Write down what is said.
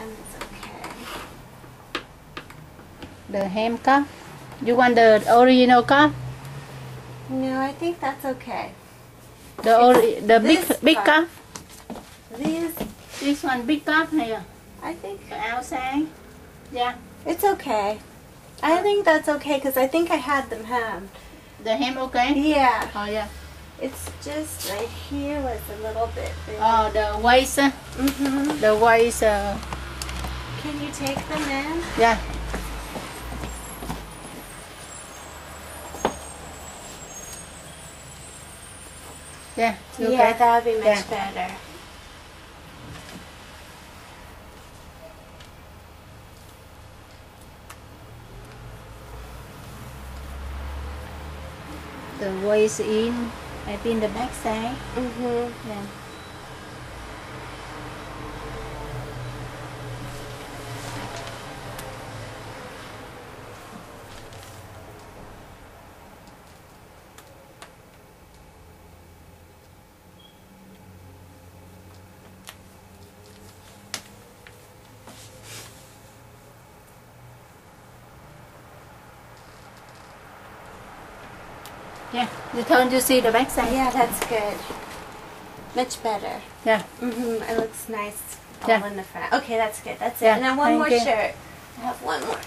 hem is okay. The ham cuff. You want the original cuff? No, I think that's okay. The ori- the big this big cuff. These, This one big cuff here. I think The outside. Yeah. it's okay. I think that's okay because I think I had them hemmed. The hem okay? Yeah, Oh yeah. it's just right here was a little bit. Oh the waist. uh, hmm The waist. Uh, Can you take them in? yeah. Yeah. you Yeah, okay? that would be much Yeah. better. The voice in. Maybe in the back side. hmm Yeah. Yeah. You turn to see the back side. Yeah, that's good. Much better. Yeah. hmm It looks nice all Yeah. in the front. Okay, that's good. That's it. Yeah, And then one thank more you. shirt. I have one more.